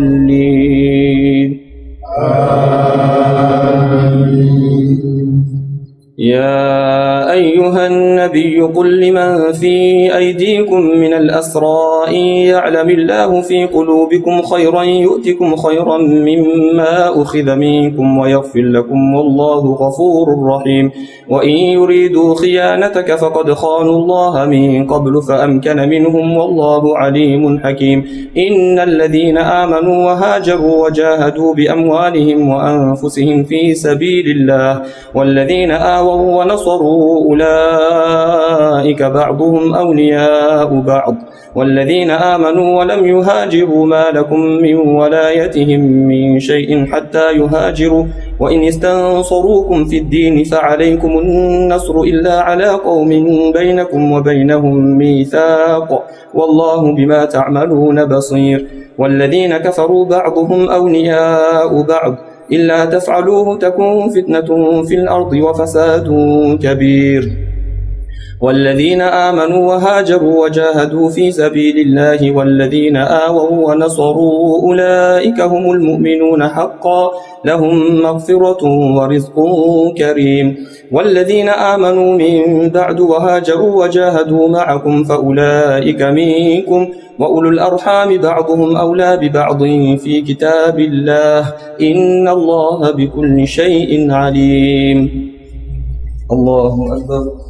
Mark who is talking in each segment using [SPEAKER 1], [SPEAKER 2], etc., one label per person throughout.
[SPEAKER 1] الضالين آمين يا أيها النبي قل لمن في أيديكم من الأسرى إن يعلم الله في قلوبكم خيرا يؤتكم خيرا مما أخذ منكم ويغفر لكم والله غفور رحيم. وإن يريدوا خيانتك فقد خانوا الله من قبل فأمكن منهم والله عليم حكيم. إن الذين آمنوا وهاجروا وجاهدوا بأموالهم وأنفسهم في سبيل الله والذين آووا ونصروا أولئك بعضهم أولياء بعض. والذين آمنوا ولم يهاجروا ما لكم من ولايتهم من شيء حتى يهاجروا. وإن استنصروكم في الدين فعليكم النصر إلا على قوم بينكم وبينهم ميثاق. والله بما تعملون بصير. والذين كفروا بعضهم أولياء بعض. إلا تفعلوه تكون فتنة في الأرض وفساد كبير. والذين آمنوا وهاجروا وجاهدوا في سبيل الله والذين آووا ونصروا أولئك هم المؤمنون حقا لهم مغفرة ورزق كريم والذين آمنوا من بعد وهاجروا وجاهدوا معكم فأولئك منكم وأولو الأرحام بعضهم أولى ببعض في كتاب الله إن الله بكل شيء عليم الله أكبر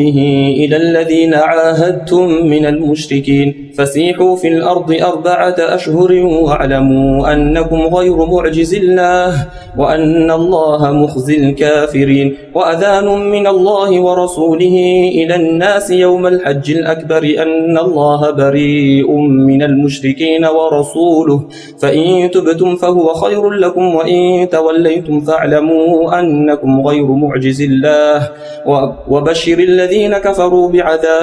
[SPEAKER 1] ورسوله إلى الذين عاهدتم من المشركين فسيحوا في الأرض أربعة أشهر واعلموا أنكم غير معجز الله وأن الله مخزي الكافرين وأذان من الله ورسوله إلى الناس يوم الحج الأكبر أن الله بريء من المشركين ورسوله فإن تبتم فهو خير لكم وإن توليتم فاعلموا أنكم غير معجز الله وبشر الذين كفروا بعذاب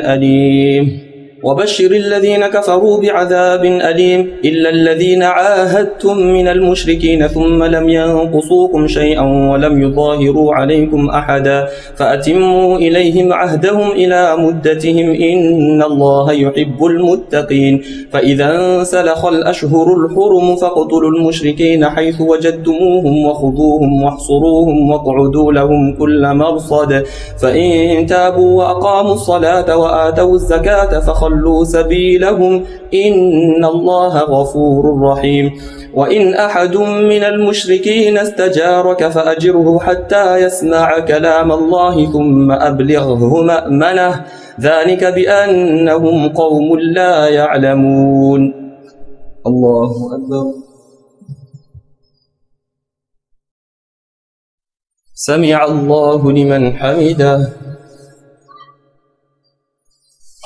[SPEAKER 1] أليم. وبشر الذين كفروا بعذاب أليم إلا الذين عاهدتم من المشركين ثم لم ينقصوكم شيئا ولم يظاهروا عليكم أحدا فأتموا إليهم عهدهم إلى مدتهم إن الله يحب المتقين فإذا انسلخ الأشهر الحرم فاقتلوا المشركين حيث وجدتموهم وخذوهم واحصروهم واقعدوا لهم كل مرصد فإن تابوا وأقاموا الصلاة وآتوا الزكاة فخلوا ضلوا سبيلهم إن الله غفور رحيم. وإن أحد من المشركين استجارك فأجره حتى يسمع كلام الله ثم أبلغه مأمنه. ذلك بأنهم قوم لا يعلمون. الله أكبر. سمع الله لمن حمده.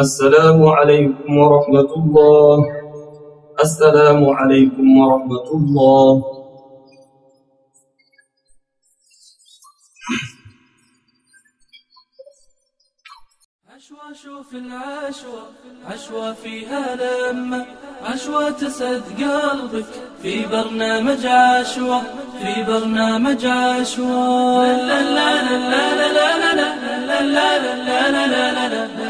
[SPEAKER 1] السلام عليكم ورحمة الله السلام عليكم ورحمة الله
[SPEAKER 2] عشوى شوف العشوى عشوى فيها لمة عشوى تسعد قلبك في برنامج عشوى في برنامج عشوى لا لا لا لا لا لا لا لا لا لا لا لا لا